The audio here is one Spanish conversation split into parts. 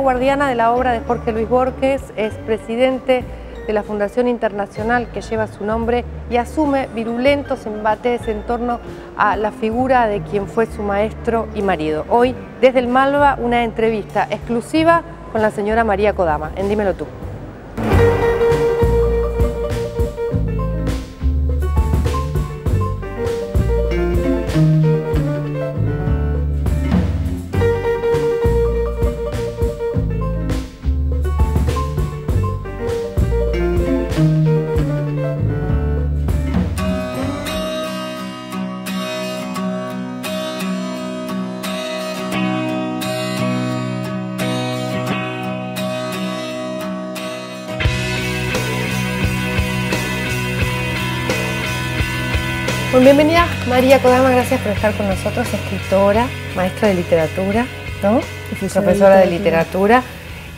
guardiana de la obra de Jorge Luis Borges, es presidente de la Fundación Internacional que lleva su nombre y asume virulentos embates en torno a la figura de quien fue su maestro y marido. Hoy, desde el Malva, una entrevista exclusiva con la señora María Kodama. En Dímelo tú. Bienvenida María Kodama, gracias por estar con nosotros, escritora, maestra de literatura, ¿no? profesora de literatura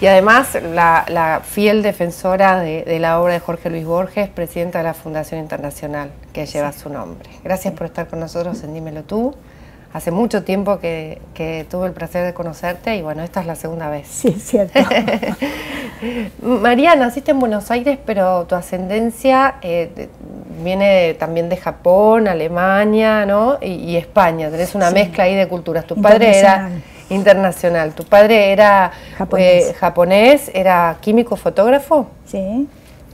y además la, fiel defensora de, la obra de Jorge Luis Borges, presidenta de la Fundación Internacional que lleva su nombre. Gracias por estar con nosotros en Dímelo Tú. Hace mucho tiempo que, tuve el placer de conocerte y bueno, esta es la segunda vez. Sí, es cierto. María, naciste en Buenos Aires, pero tu ascendencia eh, viene también de Japón, Alemania, ¿no? Y, España. Tenés una mezcla ahí de culturas. Tu padre era internacional. Tu padre era eh, japonés, era químico fotógrafo. Sí.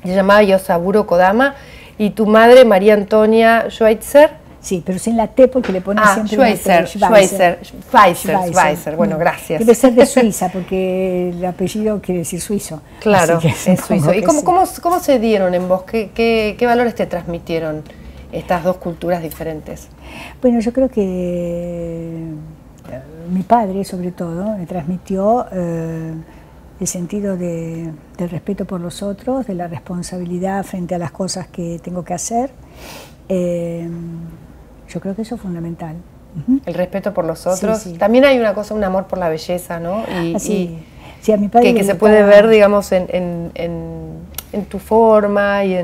Se llamaba Yosaburo Kodama. Y tu madre, María Antonia Schweitzer Sí, pero sin la T porque le pones ah, siempre Schweizer, Schweizer, Schweizer, Schweizer, bueno, mm. gracias. Debe ser de Suiza porque el apellido quiere decir suizo. Claro, es suizo. ¿Y cómo, cómo, cómo, se dieron en vos? ¿Qué, ¿Qué, qué, valores te transmitieron estas dos culturas diferentes? Bueno, yo creo que eh, mi padre, sobre todo, me transmitió eh, el sentido de, del respeto por los otros, de la responsabilidad frente a las cosas que tengo que hacer. Eh, yo creo que eso es fundamental. El respeto por los otros. También hay una cosa, un amor por la belleza, ¿no? Y, ah, sí. a mi padre que, se puede ver, digamos, en, en, tu forma y,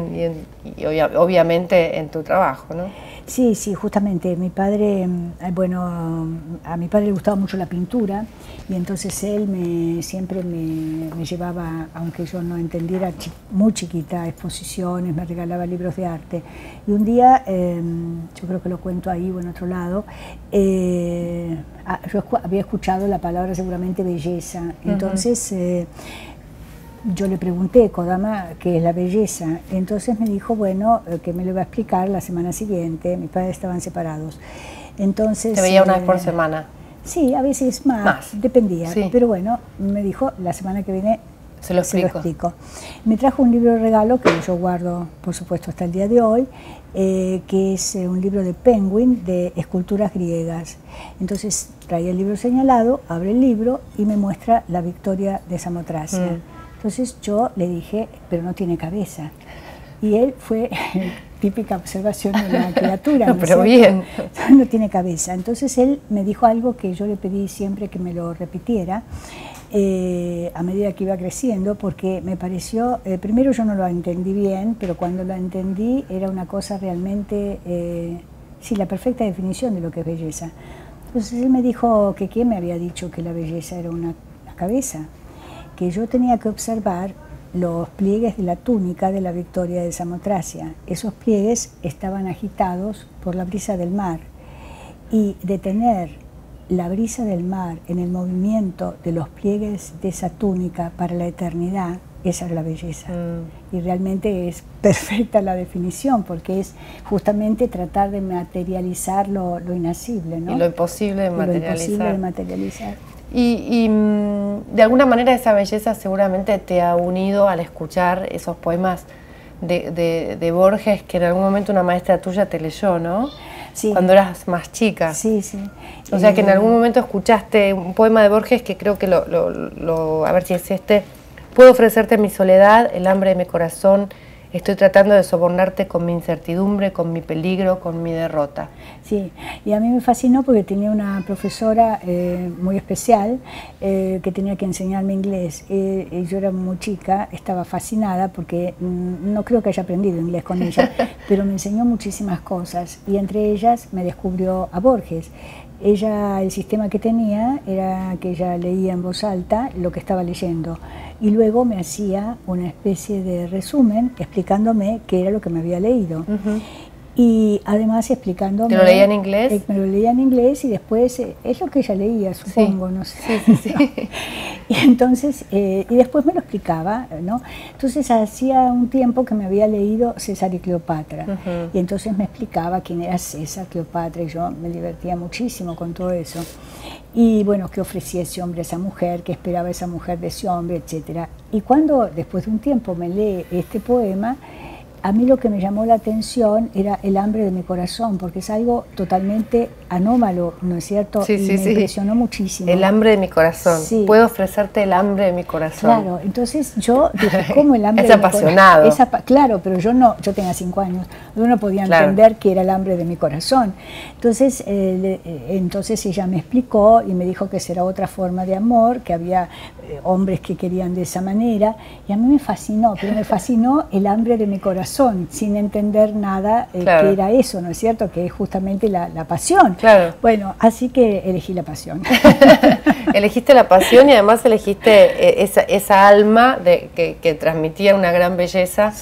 y obviamente en tu trabajo, ¿no? Sí, sí, justamente. Mi padre, mm, bueno, a mi padre le gustaba mucho la pintura y entonces él me, siempre me, llevaba, aunque yo no entendiera muy chiquita, exposiciones, me regalaba libros de arte. Y un día, em, yo creo que lo cuento ahí o en otro lado, eh, ah, yo había escuchado la palabra seguramente belleza. Entonces, yo le pregunté, Kodama, ¿qué es la belleza? Entonces me dijo, bueno, eh, que me lo iba a explicar la semana siguiente, mis padres estaban separados. Entonces... ¿Te veía una vez por eh, semana? Sí, a veces más, dependía. Pero bueno, me dijo, la semana que viene se lo, explico. Me trajo un libro de regalo que yo guardo, por supuesto, hasta el día de hoy, eh, que es un libro de Penguin de esculturas griegas. Entonces trae el libro señalado, abre el libro y me muestra la victoria de Samotracia. Mm. Entonces yo le dije, pero no tiene cabeza. Y él fue típica observación de la criatura. no, pero bien. No tiene cabeza. Entonces él me dijo algo que yo le pedí siempre que me lo repitiera eh, a medida que iba creciendo, porque me pareció, eh, primero yo no lo entendí bien, pero cuando lo entendí era una cosa realmente, eh, sí, la perfecta definición de lo que es belleza. Entonces él me dijo que quién me había dicho que la belleza era una cabeza que yo tenía que observar los pliegues de la túnica de la Victoria de Samotracia. Esos pliegues estaban agitados por la brisa del mar y detener la brisa del mar en el movimiento de los pliegues de esa túnica para la eternidad, esa es la belleza. Mm. Y realmente es perfecta la definición, porque es justamente tratar de materializar lo, lo inacible. ¿no? Y lo imposible de materializar. Lo imposible de materializar. Y, mm, de alguna manera esa belleza seguramente te ha unido al escuchar esos poemas de, Borges que en algún momento una maestra tuya te leyó, ¿no? Sí. Cuando eras más chica. Sí, sí. O sea que en algún momento escuchaste un poema de Borges que creo que lo, a ver si es este, puedo ofrecerte mi soledad, el hambre de mi corazón, Estoy tratando de sobornarte con mi incertidumbre, con mi peligro, con mi derrota. Sí, y a mí me fascinó porque tenía una profesora eh, muy especial eh, que tenía que enseñarme inglés. Eh, yo era muy chica, estaba fascinada porque mm, no creo que haya aprendido inglés con ella, pero me enseñó muchísimas cosas y entre ellas me descubrió a Borges. Ella, el sistema que tenía era que ella leía en voz alta lo que estaba leyendo y luego me hacía una especie de resumen explicándome qué era lo que me había leído. Y además explicándome... ¿Te lo leía en inglés? Eh, me lo leía en inglés y después, eh, es lo que ella leía, supongo, no sé. y entonces, eh, y después me lo explicaba, ¿no? Entonces hacía un tiempo que me había leído César y Cleopatra. Y entonces me explicaba quién era César, Cleopatra, y yo me divertía muchísimo con todo eso. Y bueno, qué ofrecía ese hombre a esa mujer, qué esperaba esa mujer de ese hombre, etc. Y cuando después de un tiempo me lee este poema, a mí lo que me llamó la atención era el hambre de mi corazón, porque es algo totalmente anómalo, ¿no es cierto? Sí, sí, me sí. impresionó muchísimo. El hambre de mi corazón. Puedo ofrecerte el hambre de mi corazón. Claro, entonces yo dije, ¿cómo el hambre es apasionado. Es claro, pero yo no, yo tenía cinco años, yo no podía entender qué era el hambre de mi corazón. Entonces, eh, eh, entonces ella me explicó y me dijo que será otra forma de amor, que había eh, hombres que querían de esa manera, y a mí me fascinó, pero me fascinó el hambre de mi corazón, sin entender nada eh, que era eso, ¿no es cierto? Que es justamente la, pasión. Claro. Bueno, así que elegí la pasión. Elegiste la pasión y además elegiste eh, esa, esa alma de, que, transmitía una gran belleza.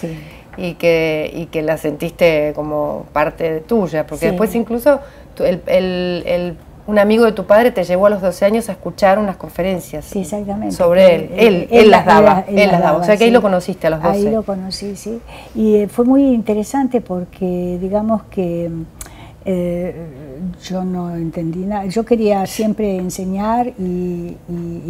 Y que, y que la sentiste como parte de tuya, porque después incluso el, el un amigo de tu padre te llevó a los 12 años a escuchar unas conferencias sobre él. Él, él, las daba, él, las daba. O sea que ahí lo conociste a los 12. Ahí lo conocí, sí. Y eh, fue muy interesante porque digamos que eh, yo no entendí nada. Yo quería siempre enseñar y,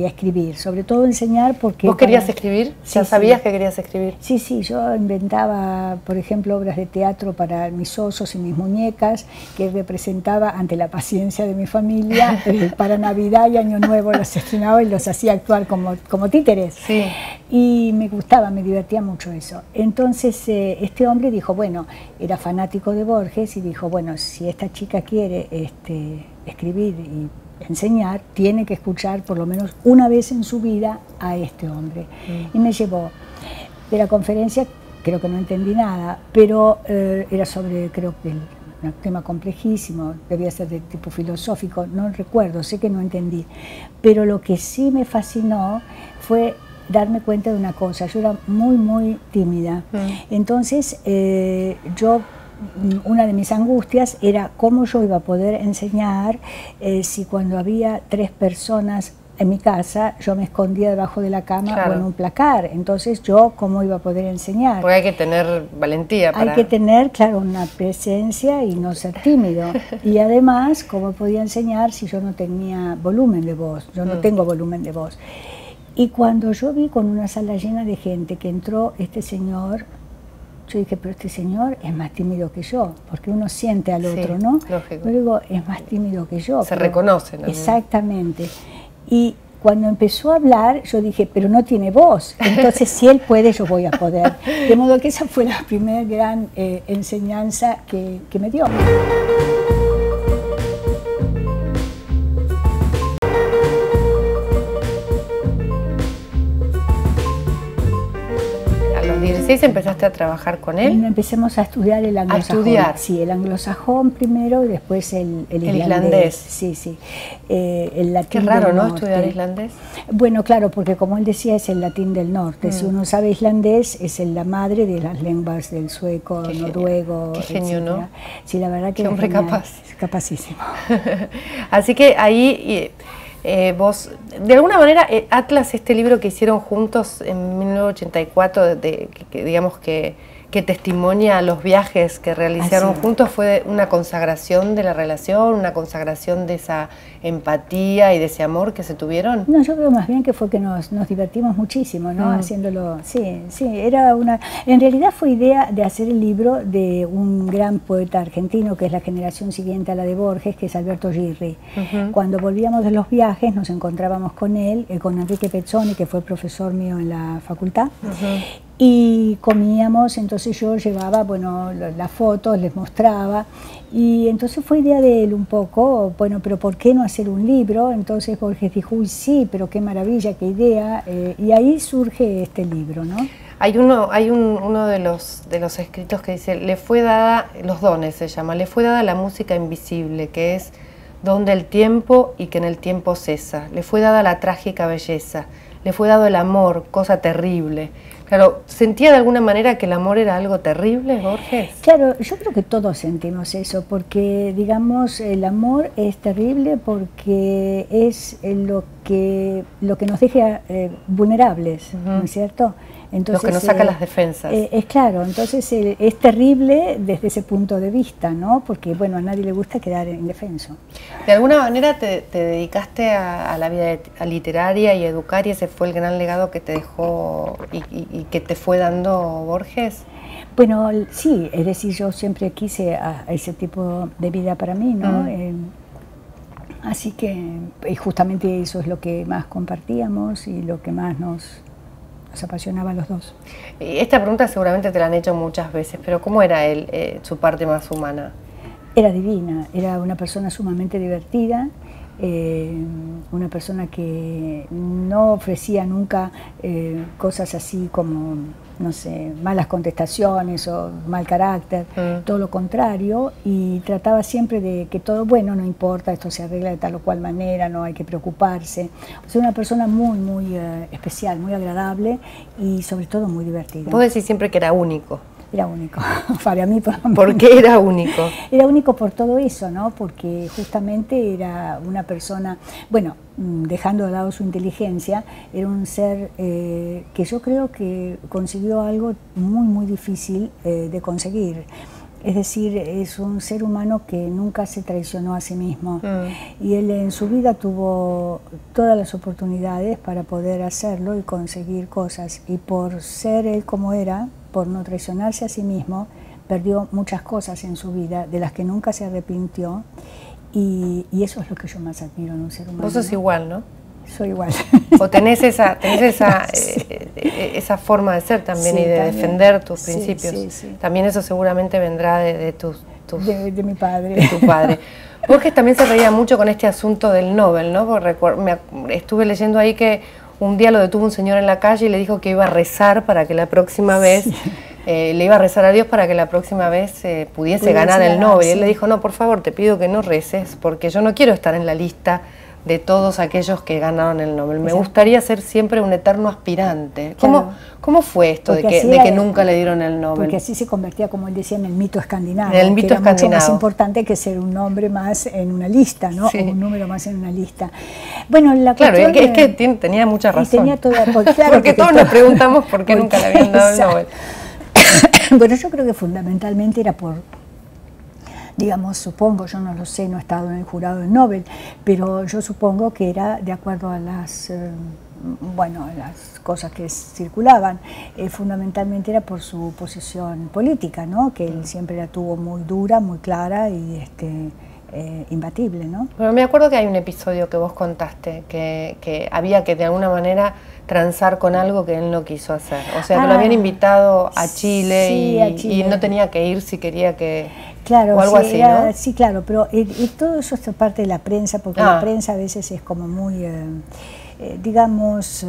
escribir, sobre todo enseñar porque... ¿Vos querías escribir? ¿Ya sabías que querías escribir? Sí, sí, yo inventaba, por ejemplo, obras de teatro para mis osos y mis muñecas, que representaba ante la paciencia de mi familia, eh, para Navidad y Año Nuevo los estrenaba y los hacía actuar como, como títeres. Sí. Y me gustaba, me divertía mucho eso. Entonces eh, este hombre dijo, bueno, era fanático de Borges y dijo, bueno, si esta chica quiere este, escribir y enseñar, tiene que escuchar por lo menos una vez en su vida a este hombre. Mm. Y me llevó de la conferencia, creo que no entendí nada, pero eh, era sobre, creo que un tema complejísimo, debía ser de tipo filosófico, no recuerdo, sé que no entendí. Pero lo que sí me fascinó fue darme cuenta de una cosa, yo era muy, muy tímida. Mm. Entonces, eh, yo una de mis angustias era cómo yo iba a poder enseñar eh, si cuando había tres personas en mi casa yo me escondía debajo de la cama o en un placar. Entonces yo cómo iba a poder enseñar. Porque hay que tener valentía. Para... Hay que tener, claro, una presencia y no ser tímido. y además, ¿cómo podía enseñar si yo no tenía volumen de voz? Yo no mm. tengo volumen de voz. Y cuando yo vi con una sala llena de gente que entró este señor yo dije, pero este señor es más tímido que yo, porque uno siente al otro, ¿no? Lógico. Yo digo, es más tímido que yo. Se reconoce, ¿no? Exactamente. Y cuando empezó a hablar, yo dije, pero no tiene voz. Entonces, si él puede, yo voy a poder. De modo que esa fue la primera gran eh, enseñanza que, que me dio. Empezaste a trabajar con él? Empecemos a estudiar el anglosajón. A estudiar. Sí, el anglosajón primero y después el, el, islandés. Sí, sí. Eh, el latín Qué raro, ¿no? Estudiar islandés. Bueno, claro, porque como él decía, es el latín del norte. Si mm. uno sabe islandés, es la madre de las lenguas del sueco, noruego. Qué genio, ¿no? Sí, la verdad que. Qué hombre capaz. Capacísimo. Así que ahí. Eh, vos, de alguna manera, eh, Atlas, este libro que hicieron juntos en 1984, de, que, digamos que que testimonia los viajes que realizaron juntos fue una consagración de la relación, una consagración de esa empatía y de ese amor que se tuvieron? No, yo creo más bien que fue que nos, divertimos muchísimo, ¿no? Mm. Haciéndolo, sí, sí, era una... En realidad fue idea de hacer el libro de un gran poeta argentino que es la generación siguiente a la de Borges, que es Alberto Girri. Cuando volvíamos de los viajes nos encontrábamos con él, eh, con Enrique Pezzoni, que fue profesor mío en la facultad, y comíamos, entonces yo llevaba, bueno, las fotos, les mostraba, y entonces fue idea de él un poco, bueno, pero ¿por qué no hacer un libro? Entonces Borges dijo, uy, sí, pero qué maravilla, qué idea, eh, y ahí surge este libro, ¿no? Hay uno, hay un, uno de los, de los escritos que dice, le fue dada, los dones se llama, le fue dada la música invisible, que es donde el tiempo y que en el tiempo cesa, le fue dada la trágica belleza, le fue dado el amor, cosa terrible, Claro, ¿sentía de alguna manera que el amor era algo terrible, Borges? Claro, yo creo que todos sentimos eso, porque digamos, el amor es terrible porque es lo que, lo que nos deja eh, vulnerables, ¿no es cierto? Entonces, Los que nos sacan las defensas. Eh, es claro, entonces eh, es terrible desde ese punto de vista, ¿no? Porque, bueno, a nadie le gusta quedar indefenso. De alguna manera te, dedicaste a, la vida literaria y educar y ese fue el gran legado que te dejó y, que te fue dando Borges. Bueno, sí, es decir, yo siempre quise a, ese tipo de vida para mí, ¿no? Mm. Eh, así que justamente eso es lo que más compartíamos y lo que más nos nos apasionaba a los dos. Esta pregunta seguramente te la han hecho muchas veces, pero ¿cómo era él, eh, su parte más humana? Era divina, era una persona sumamente divertida, eh, una persona que no ofrecía nunca eh, cosas así como, no sé, malas contestaciones o mal carácter, mm. todo lo contrario, y trataba siempre de que todo, bueno, no importa, esto se arregla de tal o cual manera, no hay que preocuparse. O una persona muy, muy eh, especial, muy agradable y sobre todo muy divertida. Puedo decir siempre que era único. Era único, para mí. Por, qué era único? Era único por todo eso, ¿no? Porque justamente era una persona, bueno, mm, dejando de lado su inteligencia, era un ser eh, que yo creo que consiguió algo muy, muy difícil eh, de conseguir. Es decir, es un ser humano que nunca se traicionó a sí mismo mm. y él en su vida tuvo todas las oportunidades para poder hacerlo y conseguir cosas. Y por ser él como era, por no traicionarse a sí mismo, perdió muchas cosas en su vida de las que nunca se arrepintió y, eso es lo que yo más admiro en un ser humano. Vos sos igual, ¿no? Soy igual. O tenés esa, tenés esa, eh, eh, esa forma de ser también y de defender tus principios. también eso seguramente vendrá de, tus, de, mi padre. De tu padre. Borges también se reía mucho con este asunto del Nobel, ¿no? Porque me, estuve leyendo ahí que un día lo detuvo un señor en la calle y le dijo que iba a rezar para que la próxima vez, eh, le iba a rezar a Dios para que la próxima vez eh, pudiese ganar el Nobel. Y él le dijo, no, por favor, te pido que no reces, porque yo no quiero estar en la lista de todos aquellos que ganaron el Nobel. Me gustaría ser siempre un eterno aspirante. ¿Cómo, ¿Cómo fue esto de que, de que, nunca le dieron el Nobel? Porque así se convertía, como él decía, en el mito escandinavo. el mito que era mucho más importante que ser un nombre más en una lista, ¿no? O un número más en una lista. Bueno, la Claro, es que, tenía mucha razón. Tenía toda, porque todos nos preguntamos por qué nunca le habían dado el Nobel. bueno, yo creo que fundamentalmente era por digamos, supongo, yo no lo sé, no he estado en el jurado del Nobel, pero yo supongo que era de acuerdo a las, eh, bueno, las cosas que circulaban, eh, fundamentalmente era por su posición política, ¿no? que él siempre la tuvo muy dura, muy clara y este, eh, imbatible. ¿no? Pero me acuerdo que hay un episodio que vos contaste, que, que había que de alguna manera transar con algo que él no quiso hacer. O sea, que lo habían ah, invitado a Chile, y, no tenía que ir si quería que... Claro, o algo así, ¿no? sí, claro, pero y, todo eso es parte de la prensa, porque la ah. prensa a veces es como muy, eh, eh, digamos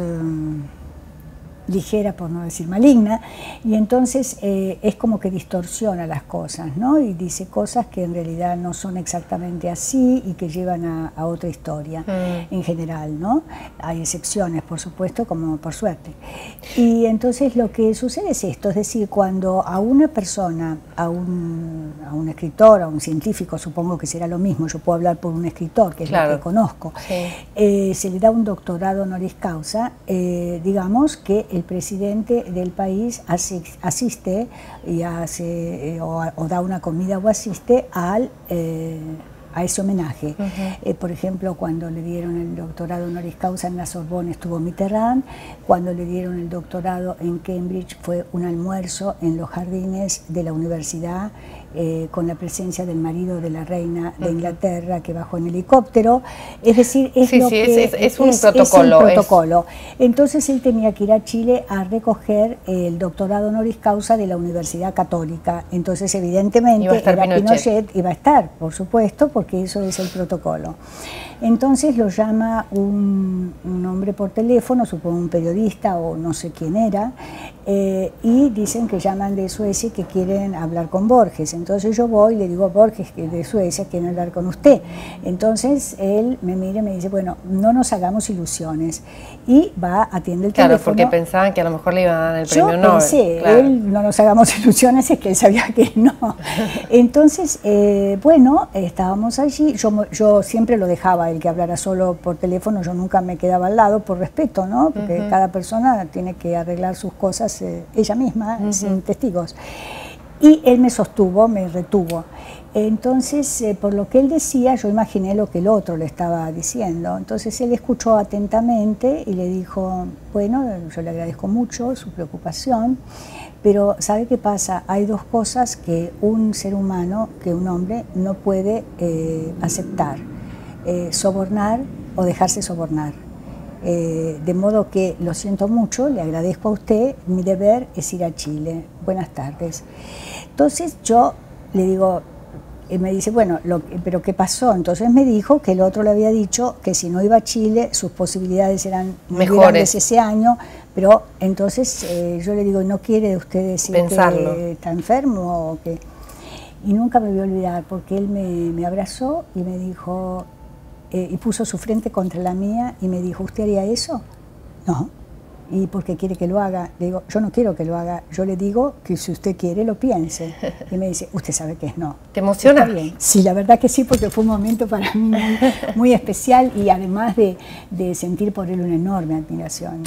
ligera, por no decir maligna, y entonces eh, es como que distorsiona las cosas, ¿no? Y dice cosas que en realidad no son exactamente así y que llevan a, otra historia mm. en general, ¿no? Hay excepciones, por supuesto, como por suerte. Y entonces lo que sucede es esto, es decir, cuando a una persona, a un, a un escritor, a un científico, supongo que será lo mismo, yo puedo hablar por un escritor, que es lo que conozco, eh, se le da un doctorado honoris causa, eh, digamos que el presidente del país asiste y hace, eh, o, da una comida o asiste al, eh, a ese homenaje. Eh, por ejemplo, cuando le dieron el doctorado honoris causa en la Sorbonne estuvo Mitterrand, cuando le dieron el doctorado en Cambridge fue un almuerzo en los jardines de la universidad eh, con la presencia del marido de la reina de Inglaterra que bajó en helicóptero. Es decir, es, lo que, es, un protocolo. protocolo. Entonces él tenía que ir a Chile a recoger el doctorado honoris causa de la Universidad Católica. Entonces, evidentemente, iba a estar Pinochet iba a estar, por supuesto, porque eso es el protocolo. Entonces lo llama un, hombre por teléfono, supongo un periodista o no sé quién era, eh, y dicen que llaman de Suecia y que quieren hablar con Borges. Entonces yo voy y le digo, Borges, que de Suecia quieren hablar con usted. Entonces él me mira y me dice, bueno, no nos hagamos ilusiones. Y va, atiende el teléfono. Claro, porque pensaban que a lo mejor le iban a dar el premio yo Pensé, él, no nos hagamos ilusiones, es que él sabía que no. Entonces, eh, bueno, estábamos allí, yo, yo siempre lo dejaba el que hablara solo por teléfono, yo nunca me quedaba al lado por respeto, ¿no? Porque cada persona tiene que arreglar sus cosas eh, ella misma, sin testigos. Y él me sostuvo, me retuvo. Entonces, eh, por lo que él decía, yo imaginé lo que el otro le estaba diciendo. Entonces él escuchó atentamente y le dijo, bueno, yo le agradezco mucho su preocupación, pero ¿sabe qué pasa? Hay dos cosas que un ser humano, que un hombre, no puede eh, aceptar. Eh, sobornar o dejarse sobornar. Eh, de modo que lo siento mucho, le agradezco a usted, mi deber es ir a Chile. Buenas tardes. Entonces yo le digo, y me dice, bueno, pero ¿qué pasó? Entonces me dijo que el otro le había dicho que si no iba a Chile, sus posibilidades eran mejores ese año, pero entonces eh, yo le digo, ¿no quiere usted decir que está enfermo? O que... Y nunca me voy a olvidar, porque él me, me abrazó y me dijo, eh, y puso su frente contra la mía y me dijo, ¿usted haría eso? No. ¿Y por qué quiere que lo haga? Le digo, yo no quiero que lo haga, yo le digo que si usted quiere lo piense. Y me dice, usted sabe que es no. ¿Te emociona? bien. Sí, la verdad que sí, porque fue un momento para mí muy, especial y además de, de sentir por él una enorme admiración.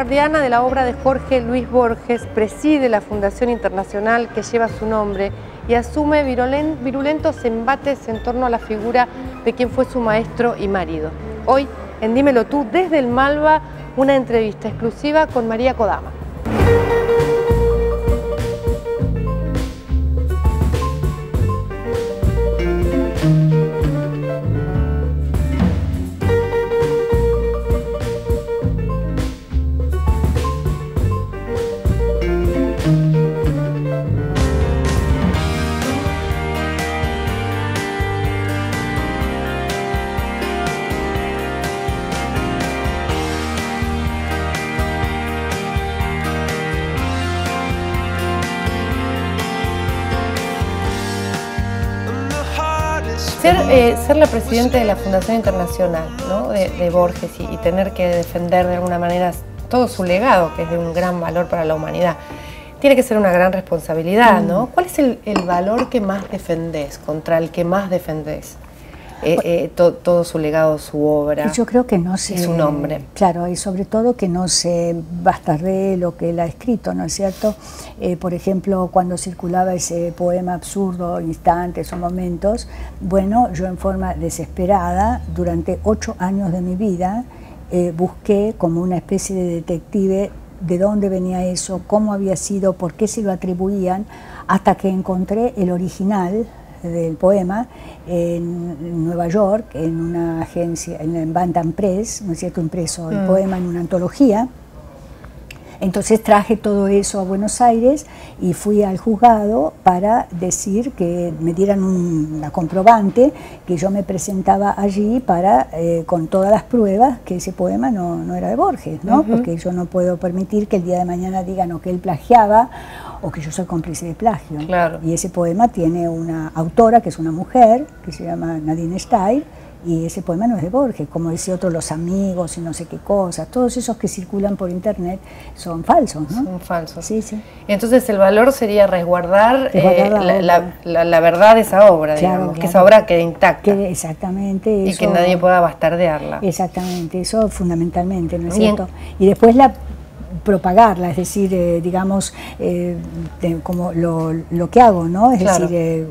Guardiana de la obra de Jorge Luis Borges, preside la Fundación Internacional que lleva su nombre y asume virulentos embates en torno a la figura de quien fue su maestro y marido. Hoy, en Dímelo tú, desde el Malva, una entrevista exclusiva con María Kodama. Ser la presidenta de la Fundación Internacional de, Borges y, tener que defender de alguna manera todo su legado, que es de un gran valor para la humanidad, tiene que ser una gran responsabilidad, ¿no? Mm. ¿Cuál es el, el valor que más defendés, contra el que más defendés? Eh, eh, todo su legado, su obra. Yo creo que no se... Su nombre. Claro, y sobre todo que no se bastarde lo que él ha escrito, ¿no es cierto? Eh, por ejemplo, cuando circulaba ese poema absurdo, instantes o momentos, bueno, yo en forma desesperada, durante ocho años de mi vida, busqué como una especie de detective de dónde venía eso, cómo había sido, por qué se lo atribuían, hasta que encontré el original del poema en Nueva York, en una agencia, en Bantam Press, ¿no es cierto?, impreso el mm. poema en una antología. Entonces traje todo eso a Buenos Aires y fui al juzgado para decir que me dieran una comprobante que yo me presentaba allí para, eh, con todas las pruebas, que ese poema no, no era de Borges, ¿no? Porque yo no puedo permitir que el día de mañana digan o que él plagiaba o que yo soy cómplice de plagio. Claro. Y ese poema tiene una autora que es una mujer, que se llama Nadine Stein, y ese poema no es de Borges, como decía otro, los amigos y no sé qué cosas, todos esos que circulan por internet son falsos, ¿no? Son falsos. Sí, sí. Entonces el valor sería resguardar, eh, la, verdad de esa obra, digamos, que esa obra quede intacta. exactamente. Y que nadie pueda bastardearla. Exactamente, eso fundamentalmente, ¿no es cierto? Y después la propagarla, es decir, eh, digamos, eh, como lo, lo, que hago, ¿no? Es decir, eh,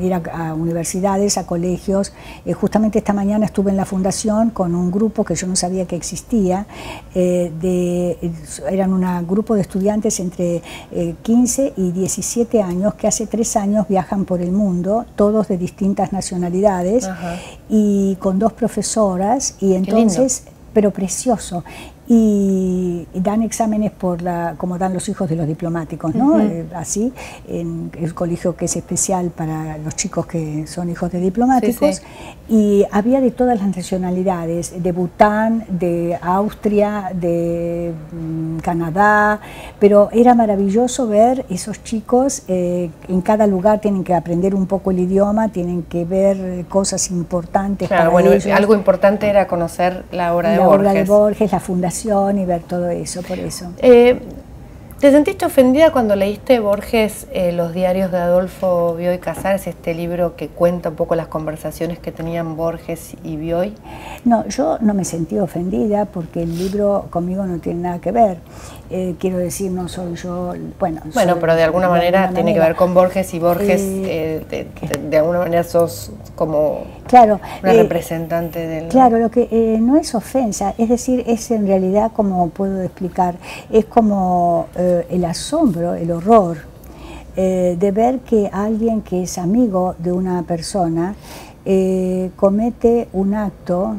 ir a, universidades, a colegios. justamente esta mañana estuve en la fundación con un grupo que yo no sabía que existía, de, eran un grupo de estudiantes entre 15 y 17 años que hace tres años viajan por el mundo, todos de distintas nacionalidades, y con dos profesoras, y entonces pero precioso y dan exámenes por la, como dan los hijos de los diplomáticos, ¿no? Eh, así, en el colegio que es especial para los chicos que son hijos de diplomáticos, y había de todas las nacionalidades, de Bután, de Austria, de mm, Canadá, pero era maravilloso ver esos chicos, eh, en cada lugar tienen que aprender un poco el idioma, tienen que ver cosas importantes claro, bueno, Algo importante era conocer la obra de la Borges. obra de Borges, la fundación y ver todo eso, por eso. Eh, ¿Te sentiste ofendida cuando leíste Borges eh, Los diarios de Adolfo Bioy Casares, este libro que cuenta un poco las conversaciones que tenían Borges y Bioy? No, yo no me sentí ofendida porque el libro conmigo no tiene nada que ver. Eh, quiero decir, no soy yo, bueno. Bueno, pero de alguna manera tiene que ver con Borges y Borges, eh, eh, de, alguna manera sos como claro, una representante del... Claro, lo que no es ofensa, es decir, es en realidad, como puedo explicar, es como el asombro, el horror de ver que alguien que es amigo de una persona comete un acto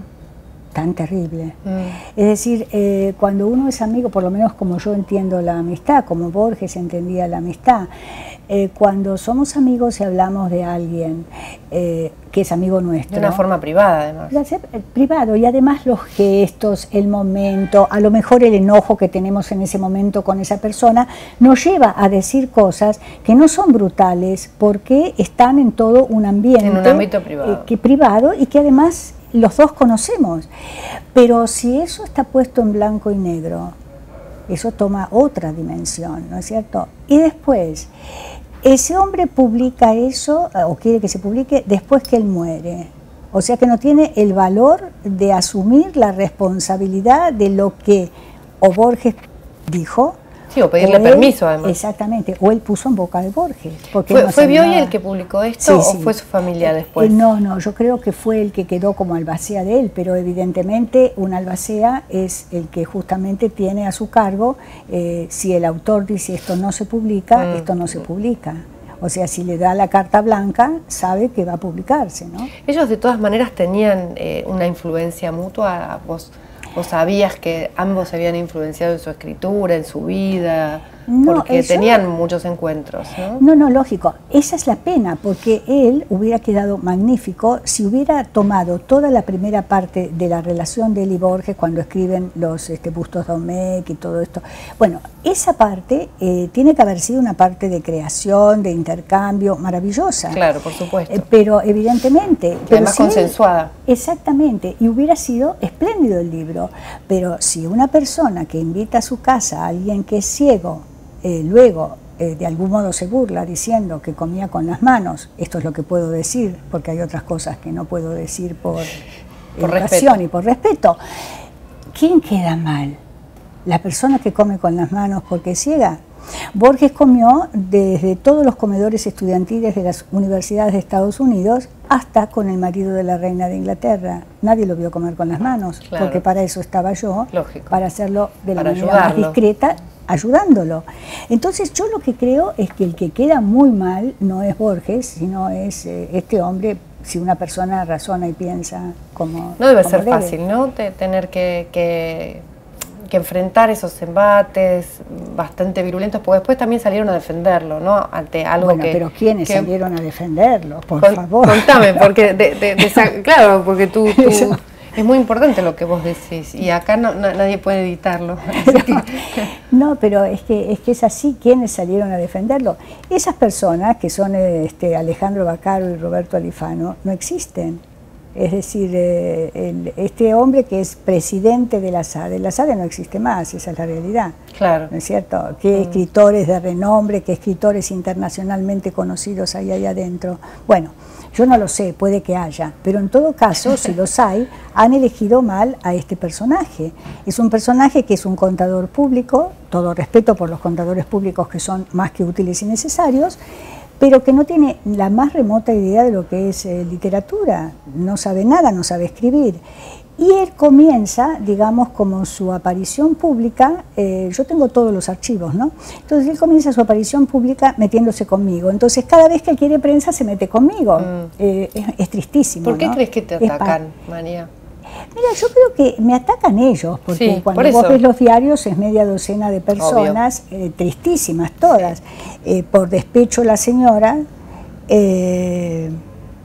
tan terrible. Mm. Es decir, eh, cuando uno es amigo, por lo menos como yo entiendo la amistad, como Borges entendía la amistad, eh, cuando somos amigos y hablamos de alguien eh, que es amigo nuestro. De una forma privada, además. Privado, y además los gestos, el momento, a lo mejor el enojo que tenemos en ese momento con esa persona, nos lleva a decir cosas que no son brutales porque están en todo un ambiente. En un ámbito privado. que privado y que además los dos conocemos. Pero si eso está puesto en blanco y negro, eso toma otra dimensión, ¿no es cierto? Y después, ese hombre publica eso, o quiere que se publique, después que él muere. O sea que no tiene el valor de asumir la responsabilidad de lo que o Borges dijo, o pedirle permiso además. Exactamente, o él puso en boca de Borges. Porque ¿Fue, ¿fue Bioy el que publicó esto o fue su familia eh, después? no, no, yo creo que fue el que quedó como albacea de él, pero evidentemente un albacea es el que justamente tiene a su cargo, eh, si el autor dice esto no se publica, mm. esto no se publica. O sea, si le da la carta blanca, sabe que va a publicarse, ¿no? Ellos de todas maneras tenían eh, una influencia mutua, vos ¿Vos sabías que ambos se habían influenciado en su escritura, en su vida? Porque tenían muchos encuentros. ¿no? ¿no? no, lógico. Esa es la pena, porque él hubiera quedado magnífico si hubiera tomado toda la primera parte de la relación de él y Borges cuando escriben los este, bustos Domecq y todo esto. Bueno, esa parte eh, tiene que haber sido una parte de creación, de intercambio, maravillosa. Claro, por supuesto. Eh, pero evidentemente... Además consensuada. exactamente, y hubiera sido espléndido el libro. Pero si una persona que invita a su casa a alguien que es ciego, eh, luego eh, de algún modo se burla diciendo que comía con las manos, esto es lo que puedo decir, porque hay otras cosas que no puedo decir por, por educación y por respeto, ¿quién queda mal? ¿La persona que come con las manos porque es ciega? Borges comió desde todos los comedores estudiantiles de las universidades de Estados Unidos hasta con el marido de la reina de Inglaterra. Nadie lo vio comer con las manos, porque para eso estaba yo, para hacerlo de la manera más discreta ayudándolo. Entonces yo lo que creo es que el que queda muy mal no es Borges, sino es eh, este hombre, si una persona razona y piensa como... No debe ser fácil, ¿no? tener que, que, enfrentar esos embates bastante virulentos, porque después también salieron a defenderlo, ¿no? Ante algo bueno, pero ¿quiénes salieron a defenderlo? Por favor. Contame, porque, de, claro, porque tú... tú es muy importante lo que vos decís y acá no, nadie puede editarlo. No, pero es que, es que es así, ¿quiénes salieron a defenderlo? Esas personas que son este, Alejandro Bacaro y Roberto Alifano no existen. Es decir, eh, este hombre que es presidente de la SADE, la SADE no existe más, esa es la realidad. Claro. ¿No es cierto? ¿Qué mm. escritores de renombre, qué escritores internacionalmente conocidos hay ahí adentro? Bueno, yo no lo sé, puede que haya, pero en todo caso, si los hay, han elegido mal a este personaje. Es un personaje que es un contador público, todo respeto por los contadores públicos que son más que útiles y necesarios, pero que no tiene la más remota idea de lo que es eh, literatura, no sabe nada, no sabe escribir. Y él comienza, digamos, como su aparición pública, eh, yo tengo todos los archivos, ¿no? Entonces él comienza su aparición pública metiéndose conmigo. Entonces cada vez que quiere prensa se mete conmigo. Mm. Eh, es, tristísimo. ¿Por qué crees que te atacan, María? Mira, yo creo que me atacan ellos, porque cuando vos ves los diarios es media docena de personas, eh, tristísimas todas. por despecho la señora,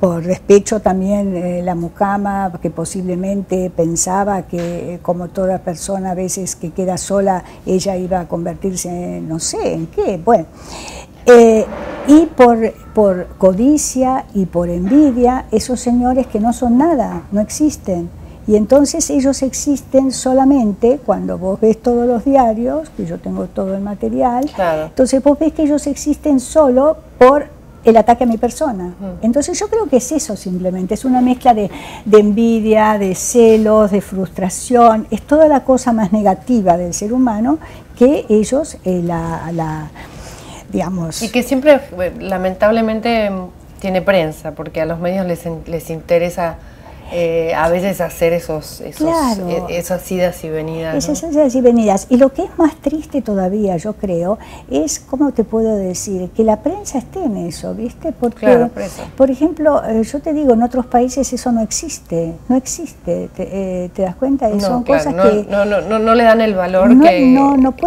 por despecho también eh, la mucama, que posiblemente pensaba que, eh, como toda persona a veces que queda sola, ella iba a convertirse en no sé en qué. Bueno, eh, y por, por codicia y por envidia, esos señores que no son nada, no existen. Y entonces ellos existen solamente cuando vos ves todos los diarios, que yo tengo todo el material, entonces vos ves que ellos existen solo por el ataque a mi persona. Entonces yo creo que es eso simplemente, es una mezcla de, envidia, de celos, de frustración, es toda la cosa más negativa del ser humano que ellos eh, la, digamos... Y que siempre, lamentablemente, tiene prensa, porque a los medios les, les interesa eh, a veces hacer esos, esos eh, esas idas y venidas. Esas idas y venidas. Y lo que es más triste todavía, yo creo, es, ¿cómo te puedo decir? Que la prensa esté en eso, ¿viste? Porque, por ejemplo, eh, yo te digo, en otros países eso no existe, no existe, ¿te, das cuenta? No, Son cosas que... No, no, no, le dan el valor que,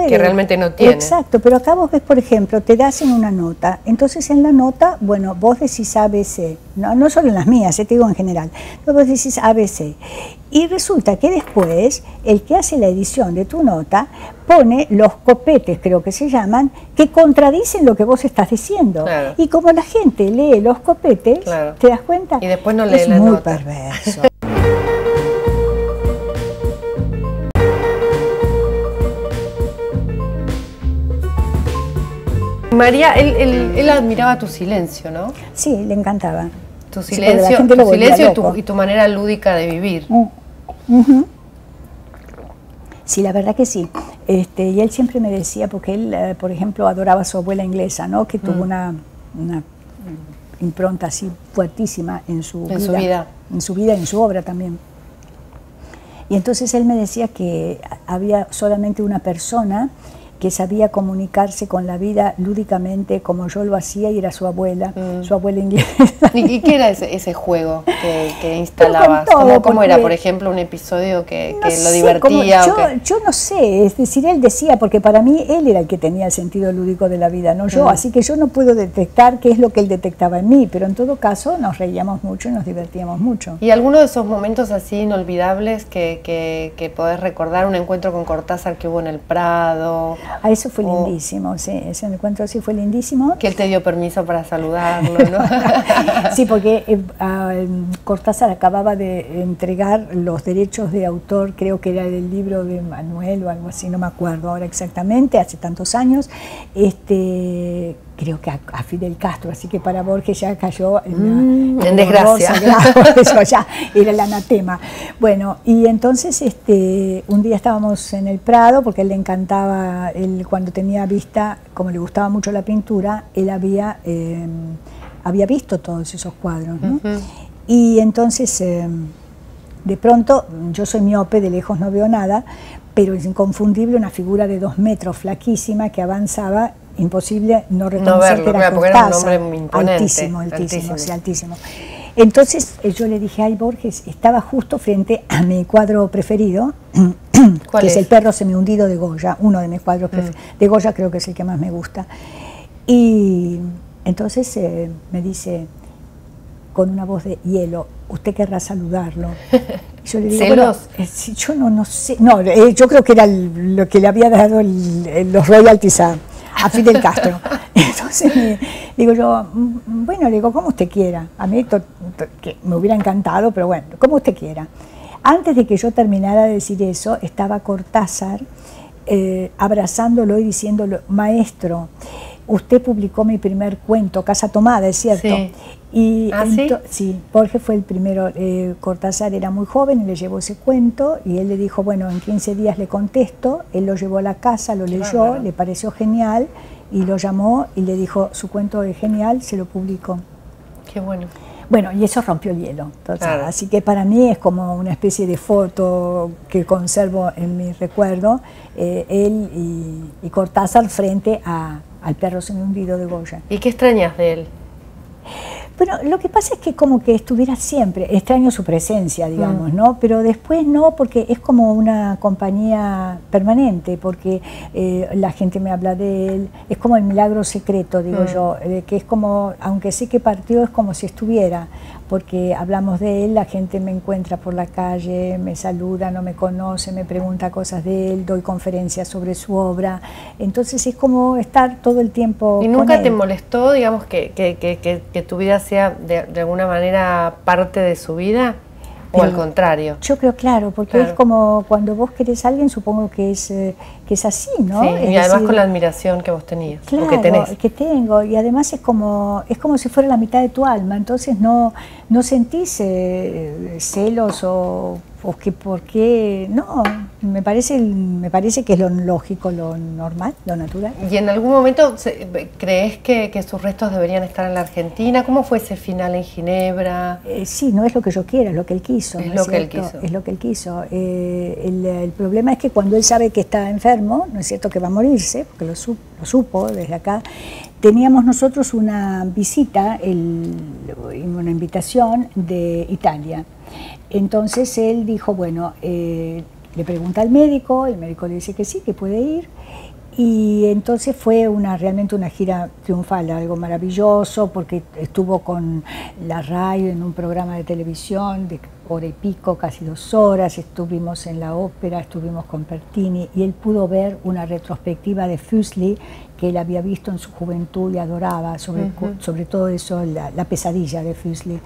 que realmente no tiene. Exacto, pero acá vos ves, por ejemplo, te das en una nota, entonces en la nota, bueno, vos decís ABC, no, no solo en las mías, te digo en general, vos ABC. Y resulta que después el que hace la edición de tu nota pone los copetes, creo que se llaman, que contradicen lo que vos estás diciendo. Y como la gente lee los copetes, ¿te das cuenta? Y después no lee es muy perverso. María, él, admiraba tu silencio, ¿no? Sí, le encantaba. Tu silencio, tu silencio y, tu, manera lúdica de vivir. Mm, sí, la verdad que sí. Este, y él siempre me decía, porque él, eh, por ejemplo, adoraba a su abuela inglesa, ¿no? que tuvo mm. una, impronta así fuertísima en su, en su vida. En su vida y en su obra también. Y entonces él me decía que había solamente una persona que sabía comunicarse con la vida lúdicamente como yo lo hacía y era su abuela, mm. su abuela inglesa. ¿Y qué era ese, juego que, instalabas? ¿Cómo, era, por ejemplo, un episodio que, lo divertía? yo, no sé, es decir, él decía, porque para mí él era el que tenía el sentido lúdico de la vida, no yo, mm. así que yo no puedo detectar qué es lo que él detectaba en mí, pero en todo caso nos reíamos mucho y nos divertíamos mucho. ¿Y alguno de esos momentos así inolvidables que, que podés recordar, un encuentro con Cortázar que hubo en el Prado? Ah, eso fue lindísimo, sí, ese encuentro sí fue lindísimo. Que él te dio permiso para saludarlo, ¿no? sí, porque eh, Cortázar acababa de entregar los derechos de autor, creo que era del libro de Manuel o algo así, no me acuerdo ahora exactamente, hace tantos años, este creo que a, Fidel Castro, así que para Borges ya cayó en, mm, desgracia. eso ya era el anatema. Bueno, y entonces este, un día estábamos en el Prado, porque a él le encantaba, él cuando tenía vista, como le gustaba mucho la pintura, él había, em, había visto todos esos cuadros. ¿no? Y entonces, em, de pronto, yo soy miope, de lejos no veo nada, pero es inconfundible una figura de dos metros, flaquísima, que avanzaba imposible no reconocer que era Cortázar. altísimo, altísimo, sí, altísimo. Entonces eh, yo le dije, ay Borges, estaba justo frente a mi cuadro preferido, que es? El perro semihundido de Goya, uno de mis cuadros mm. De Goya creo que es el que más me gusta. Y entonces eh, me dice, con una voz de hielo, usted querrá saludarlo. Y yo le digo, ¿Celos? Eh, yo no, no sé, no, yo creo que era lo que le había dado los royalties a, a Fidel Castro. Entonces digo yo, mm, bueno, le digo, como usted quiera. A mí que me hubiera encantado, pero bueno, como usted quiera. Antes de que yo terminara de decir eso, estaba Cortázar eh, abrazándolo y diciéndolo, maestro, usted publicó mi primer cuento, Casa Tomada, es cierto. Y ¿Ah, sí? Jorge fue el primero, eh, Cortázar era muy joven y le llevó ese cuento y él le dijo, bueno, en 15 días le contesto, él lo llevó a la casa, lo leyó, le pareció genial y lo llamó y le dijo, su cuento es genial, se lo publicó. Qué bueno. Bueno, y eso rompió el hielo. Así que para mí es como una especie de foto que conservo en mi recuerdo, eh, él y, y Cortázar frente a, al perro semi-hundido de Goya. ¿Y qué extrañas de él? Bueno, lo que pasa es que como que estuviera siempre, extraño su presencia, digamos, mm. ¿no? Pero después no, porque es como una compañía permanente, porque eh, la gente me habla de él, es como el milagro secreto, digo mm. yo, eh, que es como, aunque sé que partió, es como si estuviera porque hablamos de él, la gente me encuentra por la calle, me saluda, no me conoce, me pregunta cosas de él, doy conferencias sobre su obra, entonces es como estar todo el tiempo. ¿Y nunca te molestó, digamos, que, que, tu vida sea de, de alguna manera parte de su vida? ¿O al contrario? Yo creo, claro, porque es como cuando vos querés a alguien, supongo que es, eh, que es así, ¿no? Sí, y además con la admiración que vos tenías, claro, que tenés. que tengo, y además es como, es como si fuera la mitad de tu alma, entonces no, no sentís eh, celos o o que por qué, no, me parece, me parece que es lo lógico, lo normal, lo natural. ¿Y en algún momento crees que, que sus restos deberían estar en la Argentina? ¿Cómo fue ese final en Ginebra? Eh, sí, no es lo que yo quiera, es lo que él quiso. Es lo que él quiso. Es lo que él quiso. Eh, el, problema es que cuando él sabe que está enfermo, no es cierto que va a morirse, porque lo, lo supo desde acá, teníamos nosotros una visita, el, una invitación de Italia. Entonces él dijo, bueno, eh, le pregunta al médico, el médico le dice que sí, que puede ir. Y entonces fue una, realmente una gira triunfal, algo maravilloso, porque estuvo con la radio en un programa de televisión de hora y pico, casi dos horas, estuvimos en la ópera, estuvimos con Pertini, y él pudo ver una retrospectiva de Fuseli que él había visto en su juventud y adoraba, sobre, sobre todo eso, la, la pesadilla de Fuseli.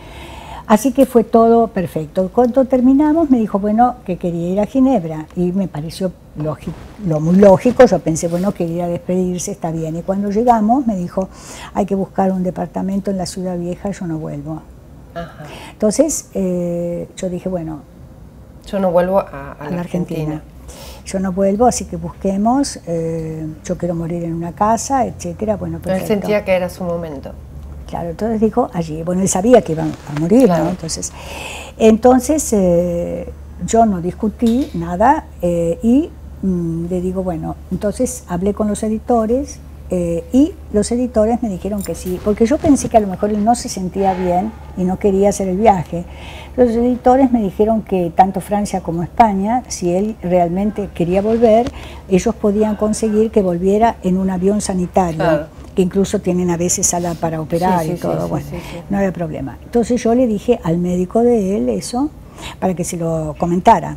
Así que fue todo perfecto. Cuando terminamos me dijo, bueno, que quería ir a Ginebra y me pareció lógico, lo muy lógico, yo pensé, bueno, quería despedirse, está bien. Y cuando llegamos me dijo, hay que buscar un departamento en la ciudad vieja, yo no vuelvo. Entonces eh, yo dije, bueno... Yo no vuelvo a, la, Argentina. Yo no vuelvo, así que busquemos, eh, yo quiero morir en una casa, etcétera. Bueno, Él sentía que era su momento. Claro, entonces dijo allí. Bueno, él sabía que iba a morir, ¿no? Entonces, entonces eh, yo no discutí nada eh, y mm, le digo, bueno, entonces hablé con los editores eh, y los editores me dijeron que sí, porque yo pensé que a lo mejor él no se sentía bien y no quería hacer el viaje. Los editores me dijeron que tanto Francia como España, si él realmente quería volver, ellos podían conseguir que volviera en un avión sanitario que incluso tienen a veces sala para operar y todo, bueno, no había problema. Entonces yo le dije al médico de él eso, para que se lo comentara.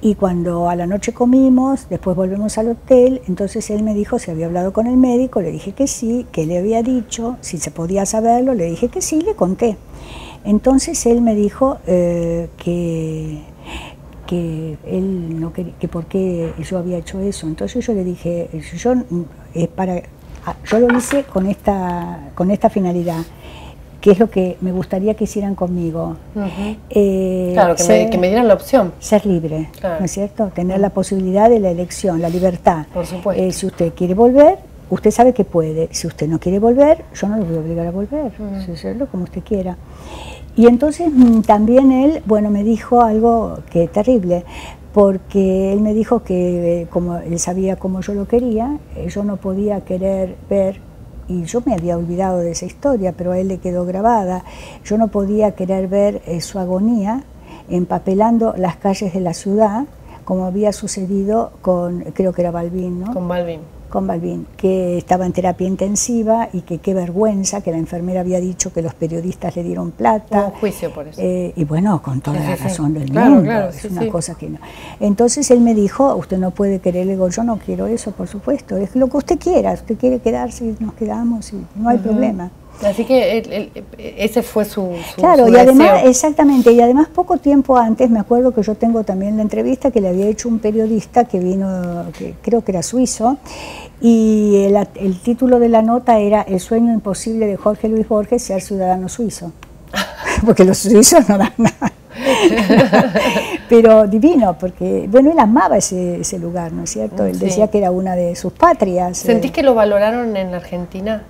Y cuando a la noche comimos, después volvemos al hotel, entonces él me dijo si había hablado con el médico, le dije que sí, que le había dicho, si se podía saberlo, le dije que sí, le conté. Entonces él me dijo eh, que, que él no quería, que por qué yo había hecho eso. Entonces yo le dije, yo es para yo lo hice con esta, con esta finalidad que es lo que me gustaría que hicieran conmigo. Eh, claro, que, me, dieran la opción. Ser libre, ¿no es cierto? Tener la posibilidad de la elección, la libertad. Por supuesto. Eh, si usted quiere volver, usted sabe que puede. Si usted no quiere volver, yo no lo voy a obligar a volver. Hacerlo como usted quiera. Y entonces mm, también él, bueno, me dijo algo que es terrible porque él me dijo que eh, como él sabía cómo yo lo quería, eh, yo no podía querer ver, y yo me había olvidado de esa historia, pero a él le quedó grabada, yo no podía querer ver eh, su agonía empapelando las calles de la ciudad, como había sucedido con, creo que era Balbín, ¿no? Con Balbín. Con Balvin, que estaba en terapia intensiva y que qué vergüenza que la enfermera había dicho que los periodistas le dieron plata. Un juicio por eso. Eh, y bueno, con toda Sí, sí, la sí. razón del Claro, mundo, claro, es sí, una sí. cosa que no. Entonces él me dijo, usted no puede querer, le digo, yo no quiero eso, por supuesto, es lo que usted quiera, usted quiere quedarse, nos quedamos y no hay problema. Así que él- él- ese fue su, su- Claro, su y además, deseo. exactamente, y además poco tiempo antes, me acuerdo que yo tengo también la entrevista que le había hecho un periodista que vino, que creo que era suizo, y el, el título de la nota era El sueño imposible de Jorge Luis Borges ser ciudadano suizo. Porque los suizos no dan nada. Pero divino, porque, bueno, él amaba ese, ese lugar, ¿no es cierto? Él Sí. decía que era una de sus patrias. ¿Sentís eh, que lo valoraron en Argentina?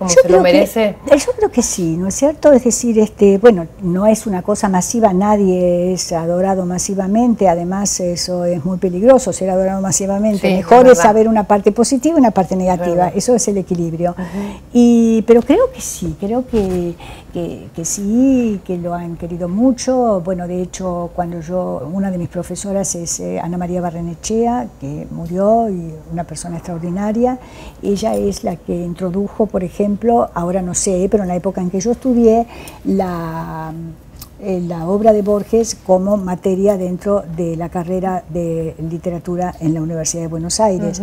Como Yo se creo lo que- merece. eh, yo creo que sí, ¿no es cierto? Es decir, este, bueno, no es una cosa masiva, nadie es adorado masivamente, además eso es muy peligroso, ser adorado masivamente. Sí, Mejor es saber una parte positiva y una parte negativa, eso es el equilibrio. y, pero creo que sí, creo que, que, que sí, que lo han querido mucho. Bueno, de hecho, cuando yo, una de mis profesoras es eh, Ana María Barrenechea, que murió y una persona extraordinaria. Ella es la que introdujo, por ejemplo, ahora no sé, pero en la época en que yo estudié, la, la obra de Borges como materia dentro de la carrera de literatura en la Universidad de Buenos Aires.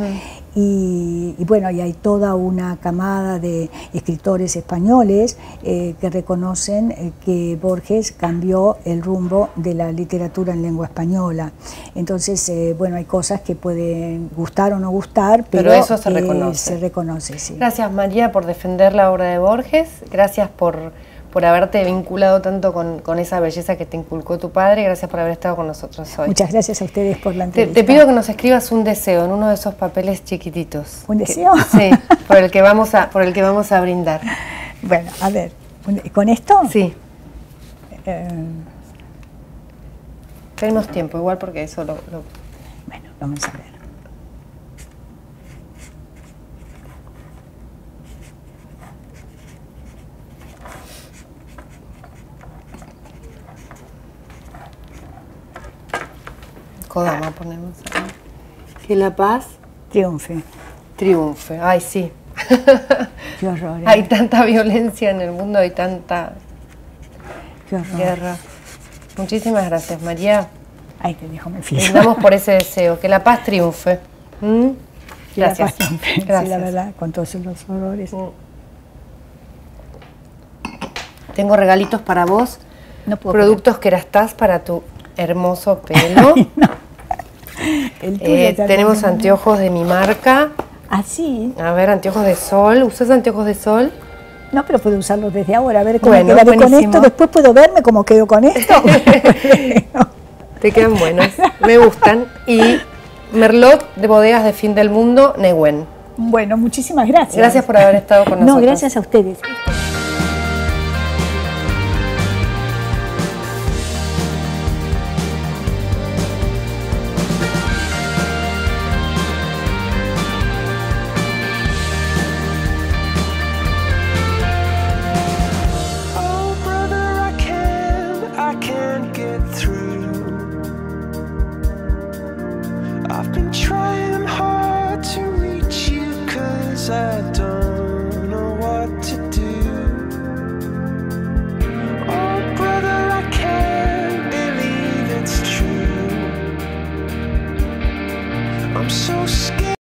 y, y bueno, y hay toda una camada de escritores españoles eh, que reconocen eh, que Borges cambió el rumbo de la literatura en lengua española. Entonces, eh, bueno, hay cosas que pueden gustar o no gustar, pero, Pero eso se reconoce. se reconoce, sí. Gracias María por defender la obra de Borges, gracias por, por haberte vinculado tanto con, con esa belleza que te inculcó tu padre, gracias por haber estado con nosotros hoy. Muchas gracias a ustedes por la entrevista. te pido que nos escribas un deseo en uno de esos papeles chiquititos. ¿Un Que- deseo? sí, por el que vamos a, por el que vamos a brindar. Bueno, a ver, ¿con esto? Sí, Eh, tenemos tiempo, igual porque eso lo, lo- bueno, vamos a ver. Kodama ponemos acá. Que la paz Triunfe. triunfe. Ay, sí. Qué horror. ¿eh? Hay tanta violencia en el mundo, hay tanta Qué guerra. Muchísimas gracias, María. Ahí te dejo, me fijo. Brindamos por ese deseo, que la paz triunfe. ¿Mm? Que la Gracias. paz triunfe. Sí, Gracias. la verdad, con todos los horrores. Tengo regalitos para vos, No puedo productos que erastás para tu hermoso pelo. creer. El tuyo Eh, tenemos anteojos de mi marca. Ah, sí. A ver, anteojos de sol. ¿Usas anteojos de sol? No, pero puedo usarlos desde ahora. A ver cómo Bueno, quedaré con esto. Después puedo verme cómo quedo con esto. Te quedan buenos, me gustan. Y Merlot de bodegas de fin del mundo, Neuen. bueno, muchísimas gracias. Gracias por haber estado con nosotros. No, gracias a ustedes.